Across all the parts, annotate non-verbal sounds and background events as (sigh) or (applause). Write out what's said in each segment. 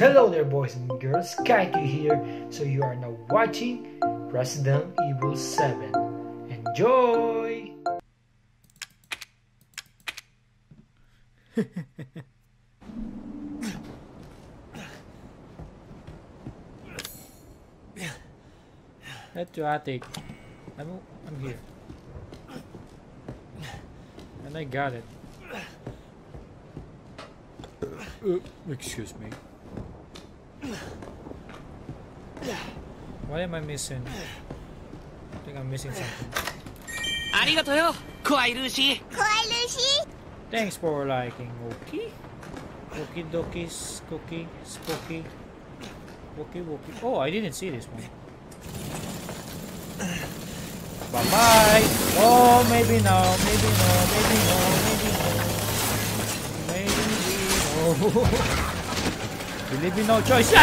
Hello there boys and girls, Kaithew here. So you are now watching Resident Evil 7. Enjoy! Head to attic. I'm, I'm here. And I got it. Uh, excuse me. What am I missing? I think I'm missing something. ありがとうよクワイルーシー Thanks for liking, okay? Okie dokies, cookie, spooky. Wookie wookie. Oh, I didn't see this one. Bye bye! Oh, maybe no, maybe no, maybe no, maybe no. Maybe (laughs) no. you leave me no choice. Leave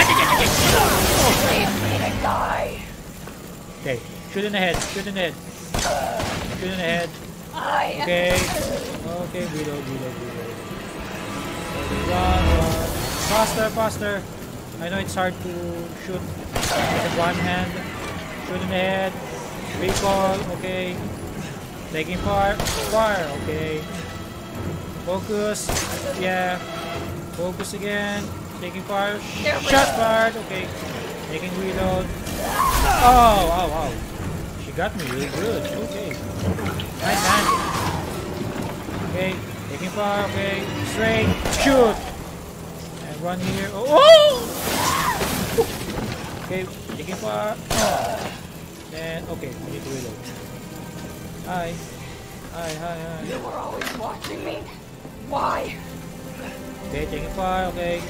me to die. Okay, shoot in the head, shoot in the head. Shoot in the head. Okay. Okay, reload, reload, reload. Run, uh, run. Faster, faster. I know it's hard to shoot with one hand. Shoot in the head. Recall, okay. Taking fire, fire, okay. Focus, yeah. Focus again. Taking fire. Shot fired, okay. Taking reload. Oh, wow, wow. She got me really good. Okay. Nice hand. Okay. Taking fire, okay. Straight. Shoot. And run here. Oh! oh! Okay. Taking fire. Oh. Then, okay. I need to reload. Hi. Hi, hi, hi. You were always watching me. Why? Okay, taking fire, okay.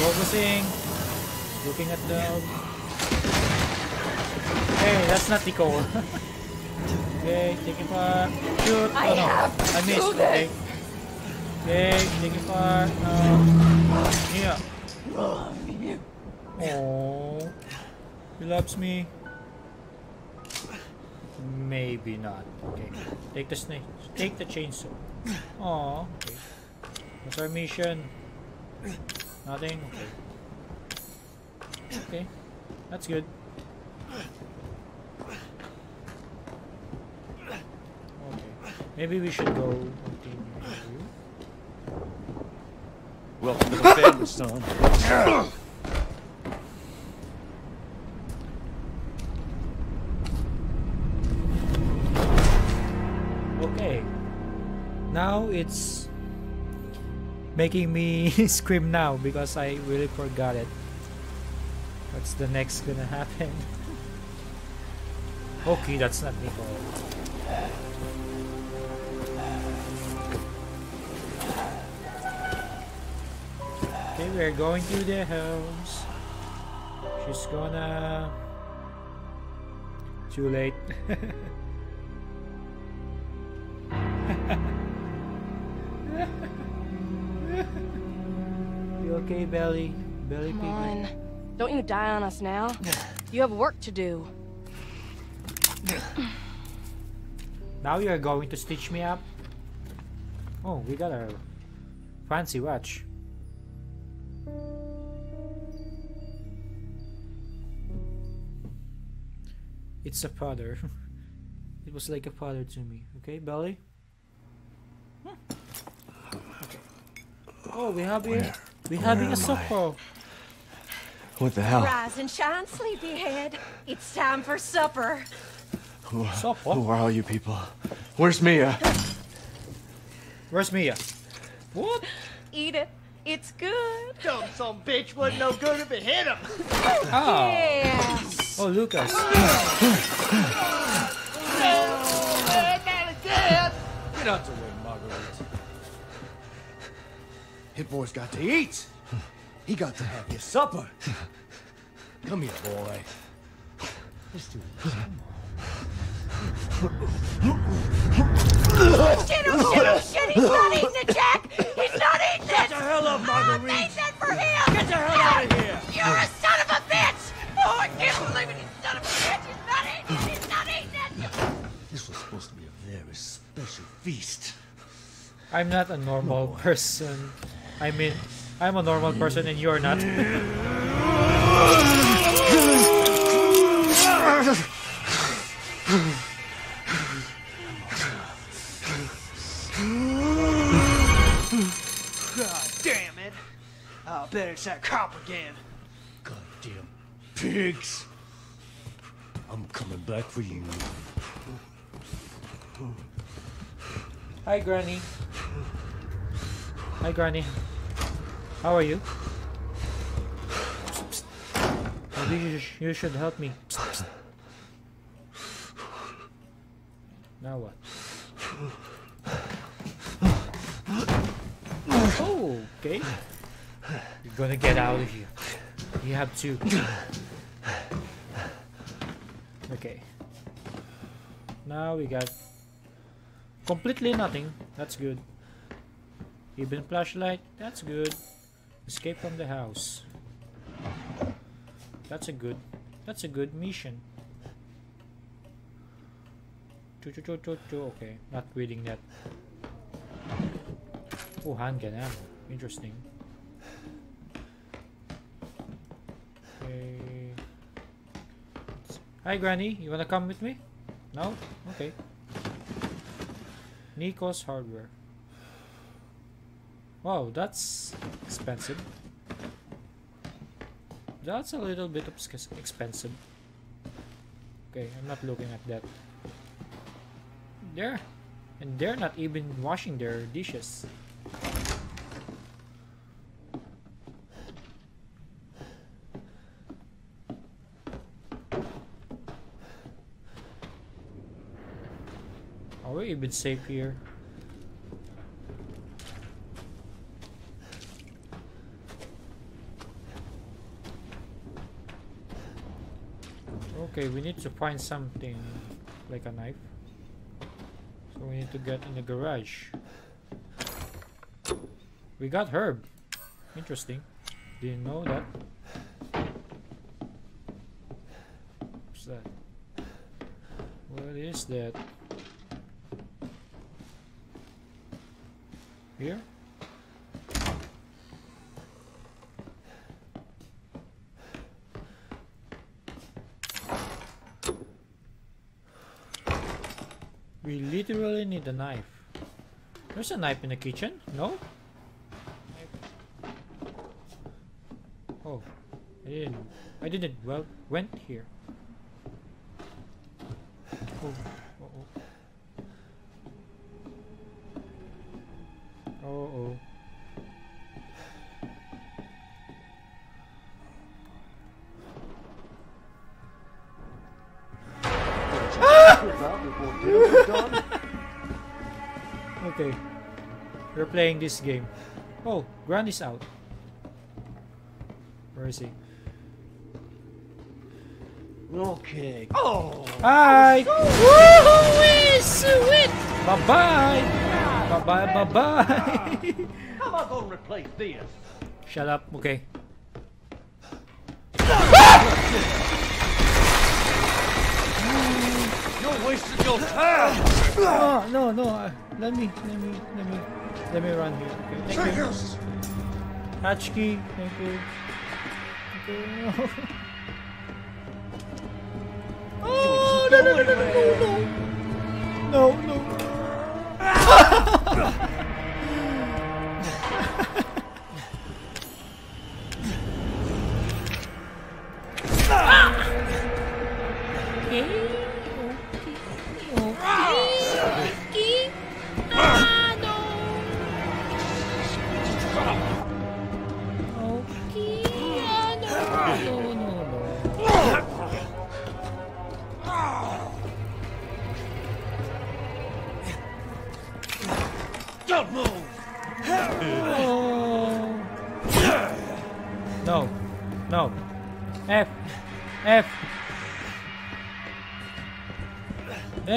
Focusing. Looking at the... Hey, that's not the core. (laughs) okay, taking fire. Shoot! I oh no, I missed. Okay. Okay, taking fire. No. Yeah. Oh, he loves me. Maybe not. Okay, take the snake. Take the chainsaw. Oh, okay. What's our mission? Nothing. Okay. Okay, that's good. Okay, maybe we should go continue. Welcome to the family, (laughs) son. Now it's making me (laughs) scream now because I really forgot it. What's the next gonna happen? (laughs) okay, that's not Nicole. Okay, we're going to the house. She's gonna... Too late. (laughs) okay, Belly? Belly Come on. Don't you die on us now. (sighs) You have work to do. (clears throat) Now you're going to stitch me up? Oh, we got a fancy watch. It's a father. (laughs) it was like a father to me. Okay, Belly? Hmm. Okay. Oh, we have here. We having a supper. What the hell? Rise and shine, sleepyhead. It's time for supper. Who, Supper? who are all you people? Where's Mia? Where's Mia? What? Eat it. It's good. Dumb some bitch wasn't no good if it hit him. Ah. Oh, Yes. oh, Lucas. Get out the way, Hit boy's got to eat. He got to have his supper. Come here, boy. Let's do this. Shit, oh shit, oh shit. He's not eating it, Jack. He's not eating Get the hell up, I Marguerite. made that for him. Get the hell out of here. You're a son of a bitch. Oh, I can't believe it. You son of a bitch. He's not eating it. He's not eating it. This was supposed to be a very special feast. I'm not a normal person. I mean, I'm a normal person and you're not. God damn it! I'll bet it's that cop again. Goddamn pigs! I'm coming back for you. Hi, Granny. Hi, Granny. How are you? Maybe you, you should help me. Now what? Oh, okay. You're gonna get out of here. You have to. Okay. Now we got completely nothing. That's good. Even flashlight. That's good. Escape from the house. That's a good. That's a good mission. Okay, not reading that. Oh, handgun ammo. Interesting. Okay. Hi, Granny. You wanna come with me? No? Okay. Nico's Hardware. Wow, that's expensive. That's a little bit expensive. Okay, I'm not looking at that. There. And they're not even washing their dishes. Are we even safe here? Okay, we need to find something like a knife. So we need to get in the garage. We got herb. Interesting. Didn't know that. What's that? What is that? Here? We literally need a knife. There's a knife in the kitchen? No? Oh, I didn't. I didn't. Well, went here. Oh, Okay. We're playing this game. Oh, Granny's out. Where is he? Okay. Oh! Hi! Woohoo! Sweet! Bye bye! Bye bye bye bye! How am I gonna replace this? Shut up, okay. You're your time! Oh, no, no. Uh, let me, let me, let me, let me run here. Okay, thank you. Hatch key, thank you. Okay. (laughs) oh, no, no, no, no, no, no, no, no. Okay, (laughs)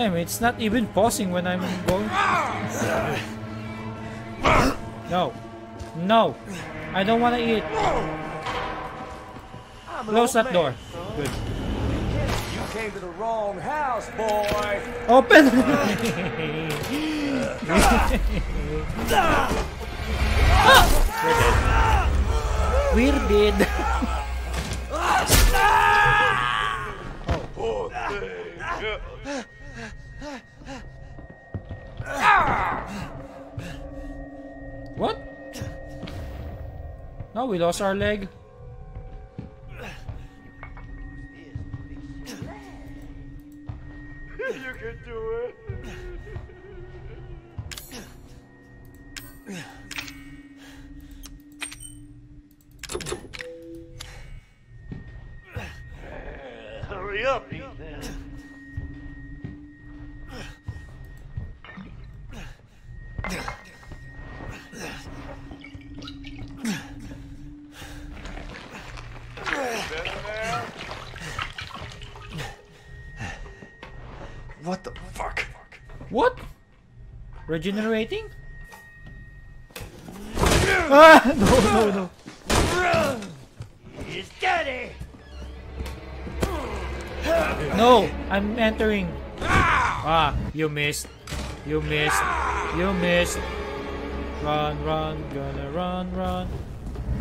Damn, it's not even pausing when I'm going. No, no. I don't want to eat. Close that door. Good. You came to the wrong house, boy. Open! (laughs) (laughs) We're dead. No, we lost our leg. You can do it. Hurry up, Ethan. What the fuck? What? Regenerating? (laughs) Ah! No, no, no. He's daddy. No! I'm entering. Ah! You missed. You missed. You missed. Run, run, gonna run, run.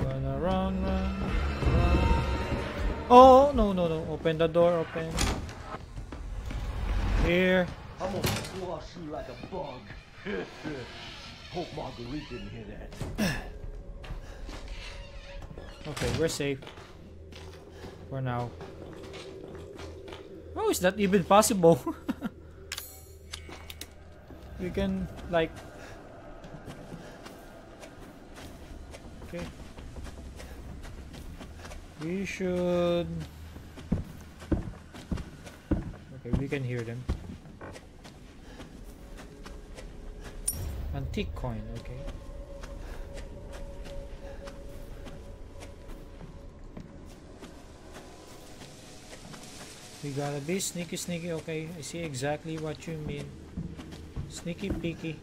Gonna run, run, run. Oh, no, no, no. Open the door, open. Here. I'm gonna squash you like a bug. (laughs) Hope Marguerite didn't hear that. (clears throat) Okay, we're safe. For now. Oh, is that even possible? (laughs) we can, like... Okay. We should... Okay, we can hear them. Antique coin, okay. We gotta be sneaky sneaky, okay. I see exactly what you mean. Sneaky peeky.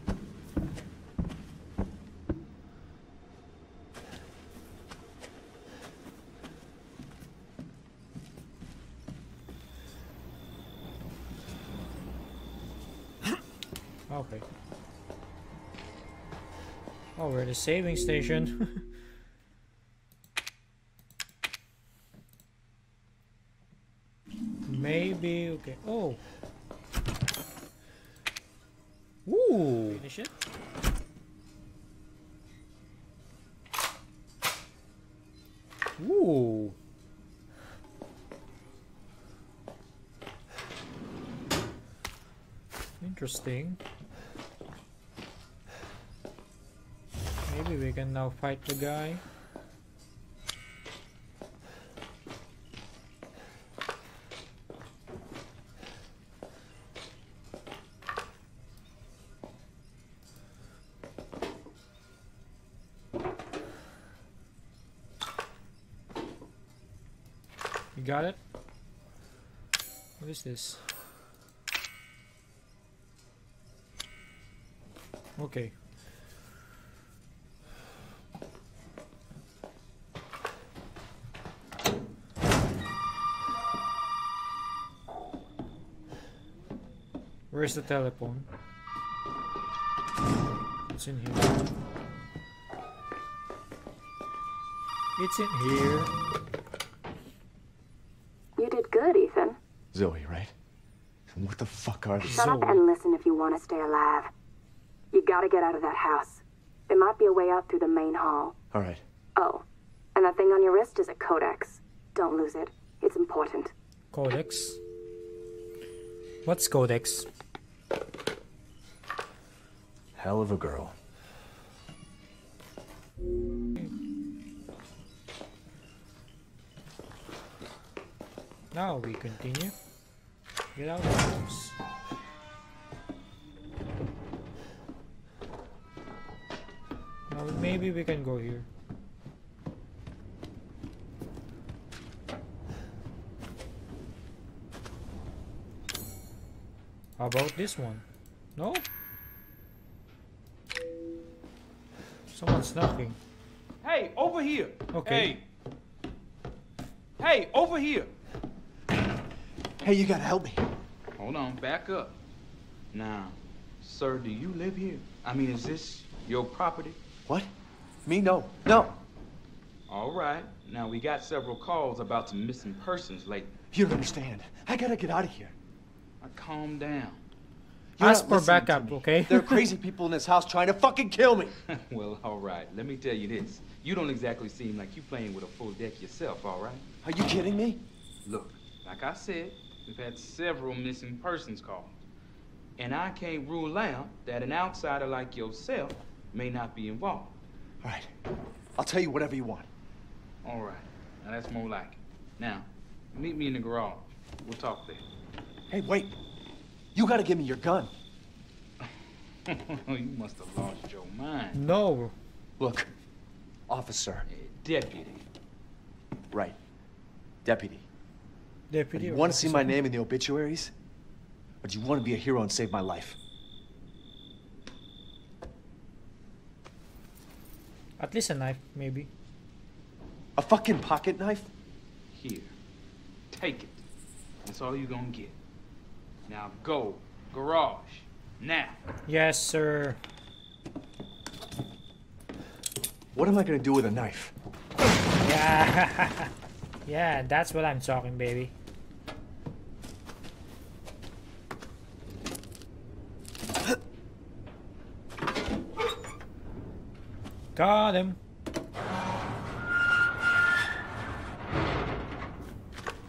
Okay. Oh, we're at the saving station. (laughs) Maybe okay. Oh. Ooh. Finish it. Ooh. Interesting. We can now fight the guy. You got it? What is this? Okay. Where's the telephone? It's in here. It's in here. You did good, Ethan. Zoe, right? And what the fuck are these? Shut up and listen if you want to stay alive. You gotta get out of that house. There might be a way out through the main hall. All right. Oh, and that thing on your wrist is a codex. Don't lose it. It's important. Codex. What's Codex? Hell of a girl. Now we continue. Get out of the house. Now maybe we can go here. How about this one? No? Someone's knocking. Hey, over here. Okay. Hey. Hey, over here. Hey, you gotta help me. Hold on, back up. Now, sir, do you live here? I mean, is this your property? What? Me? No. No. All right. Now, we got several calls about some missing persons lately. You don't understand. I gotta get out of here. Now, calm down. You're Ask not for backup, okay? There are (laughs) crazy people in this house trying to fucking kill me. (laughs) well, all right. Let me tell you this. You don't exactly seem like you're playing with a full deck yourself, all right? Are you kidding me? Look, like I said, we've had several missing persons calls. And I can't rule out that an outsider like yourself may not be involved. All right. I'll tell you whatever you want. All right. Now that's more like it. Now, meet me in the garage. We'll talk there. Hey, wait. You gotta give me your gun. (laughs) you must have lost your mind. No. Look, officer. Deputy. Right. Deputy. Deputy. you want to see my name in the obituaries? Or do you want to be a hero and save my life? At least a knife, maybe. A fucking pocket knife? Here. Take it. That's all you're gonna get. Now go. Garage. Now. Yes, sir. What am I gonna do with a knife? Yeah. (laughs) yeah, that's what I'm talking, baby. Got him.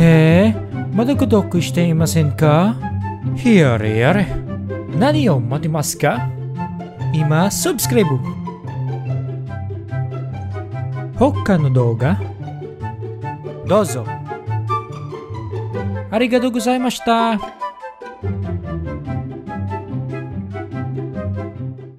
へえ、まだく読していませんか？やれやれ。何を待てますか？今、サブスクライブ。他の動画、どうぞ。ありがとうございました。